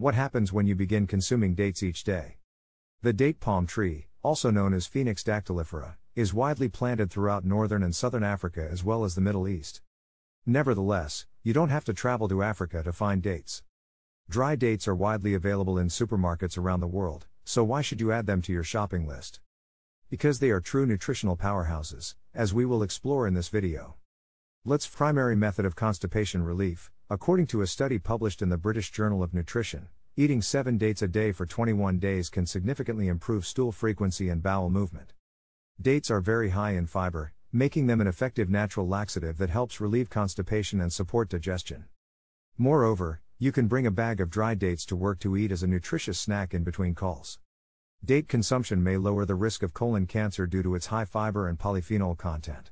What happens when you begin consuming dates each day? The date palm tree, also known as Phoenix dactylifera, is widely planted throughout northern and southern Africa as well as the Middle East. Nevertheless, you don't have to travel to Africa to find dates. Dry dates are widely available in supermarkets around the world, so why should you add them to your shopping list? Because they are true nutritional powerhouses, as we will explore in this video. Let's primary method of constipation relief, according to a study published in the British Journal of Nutrition, eating 7 dates a day for 21 days can significantly improve stool frequency and bowel movement. Dates are very high in fiber, making them an effective natural laxative that helps relieve constipation and support digestion. Moreover, you can bring a bag of dry dates to work to eat as a nutritious snack in between calls. Date consumption may lower the risk of colon cancer due to its high fiber and polyphenol content.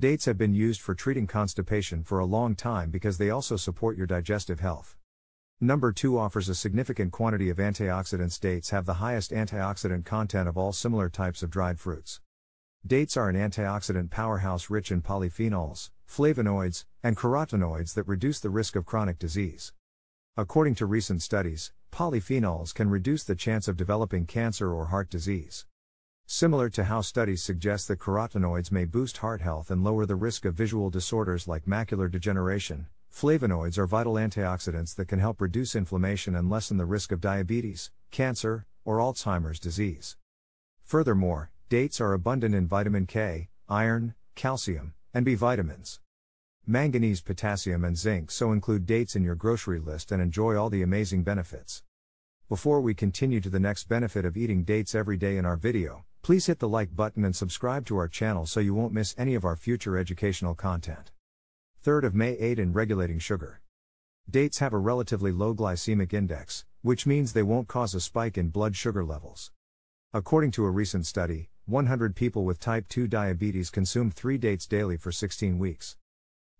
Dates have been used for treating constipation for a long time because they also support your digestive health. Number 2 offers a significant quantity of antioxidants. Dates have the highest antioxidant content of all similar types of dried fruits. Dates are an antioxidant powerhouse rich in polyphenols, flavonoids, and carotenoids that reduce the risk of chronic disease. According to recent studies, polyphenols can reduce the chance of developing cancer or heart disease. Similar to how studies suggest that carotenoids may boost heart health and lower the risk of visual disorders like macular degeneration, flavonoids are vital antioxidants that can help reduce inflammation and lessen the risk of diabetes, cancer, or Alzheimer's disease. Furthermore, dates are abundant in vitamin K, iron, calcium, and B vitamins. Manganese, potassium, and zinc, so include dates in your grocery list and enjoy all the amazing benefits. Before we continue to the next benefit of eating dates every day in our video, please hit the like button and subscribe to our channel so you won't miss any of our future educational content. 3rd of May aid in regulating sugar. Dates have a relatively low glycemic index, which means they won't cause a spike in blood sugar levels. According to a recent study, 100 people with type 2 diabetes consumed 3 dates daily for 16 weeks.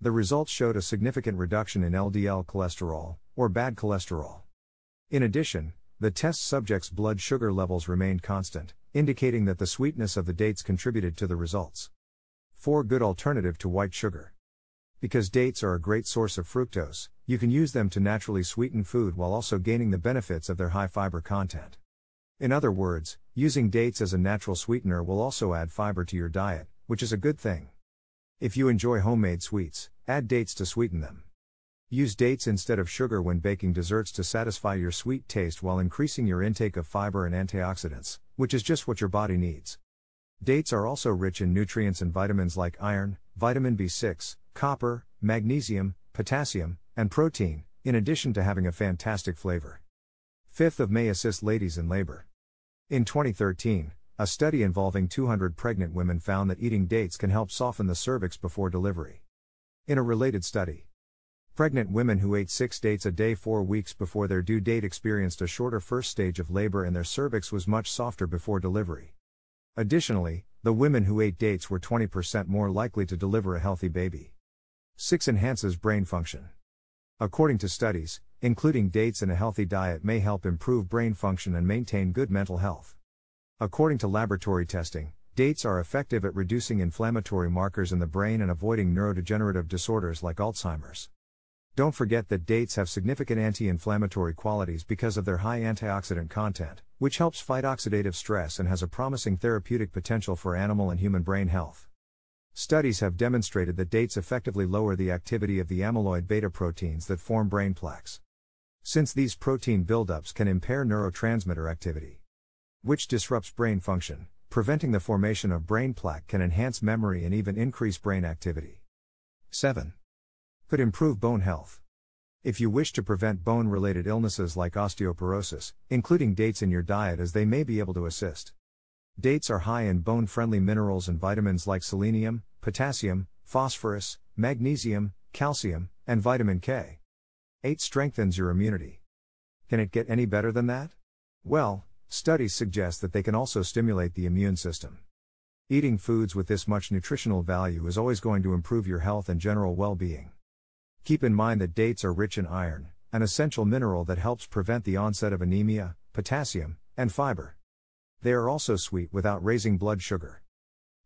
The results showed a significant reduction in LDL cholesterol, or bad cholesterol. In addition, the test subjects' blood sugar levels remained constant, indicating that the sweetness of the dates contributed to the results. 4. Good alternative to white sugar. Because dates are a great source of fructose, you can use them to naturally sweeten food while also gaining the benefits of their high fiber content. In other words, using dates as a natural sweetener will also add fiber to your diet, which is a good thing. If you enjoy homemade sweets, add dates to sweeten them. Use dates instead of sugar when baking desserts to satisfy your sweet taste while increasing your intake of fiber and antioxidants, which is just what your body needs. Dates are also rich in nutrients and vitamins like iron, vitamin B6, copper, magnesium, potassium, and protein, in addition to having a fantastic flavor. 5th of May assist ladies in labor. In 2013, a study involving 200 pregnant women found that eating dates can help soften the cervix before delivery. In a related study, pregnant women who ate six dates a day four weeks before their due date experienced a shorter first stage of labor and their cervix was much softer before delivery. Additionally, the women who ate dates were 20% more likely to deliver a healthy baby. 6 enhances brain function. According to studies, including dates in a healthy diet may help improve brain function and maintain good mental health. According to laboratory testing, dates are effective at reducing inflammatory markers in the brain and avoiding neurodegenerative disorders like Alzheimer's. Don't forget that dates have significant anti inflammatory qualities because of their high antioxidant content, which helps fight oxidative stress and has a promising therapeutic potential for animal and human brain health. Studies have demonstrated that dates effectively lower the activity of the amyloid beta proteins that form brain plaques since these protein buildups can impair neurotransmitter activity, which disrupts brain function, preventing the formation of brain plaque can enhance memory and even increase brain activity. 7. Could improve bone health. If you wish to prevent bone related illnesses like osteoporosis, including dates in your diet as they may be able to assist. Dates are high in bone friendly minerals and vitamins like selenium, potassium, phosphorus, magnesium, calcium, and vitamin K. 8 strengthens your immunity. Can it get any better than that? Well, studies suggest that they can also stimulate the immune system. Eating foods with this much nutritional value is always going to improve your health and general well being. Keep in mind that dates are rich in iron, an essential mineral that helps prevent the onset of anemia, potassium, and fiber. They are also sweet without raising blood sugar.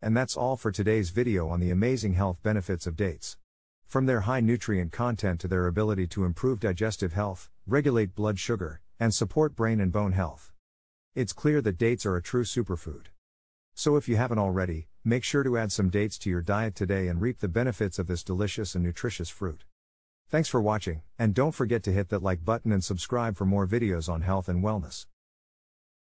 And that's all for today's video on the amazing health benefits of dates. From their high nutrient content to their ability to improve digestive health, regulate blood sugar, and support brain and bone health. It's clear that dates are a true superfood. So if you haven't already, make sure to add some dates to your diet today and reap the benefits of this delicious and nutritious fruit. Thanks for watching, and don't forget to hit that like button and subscribe for more videos on health and wellness.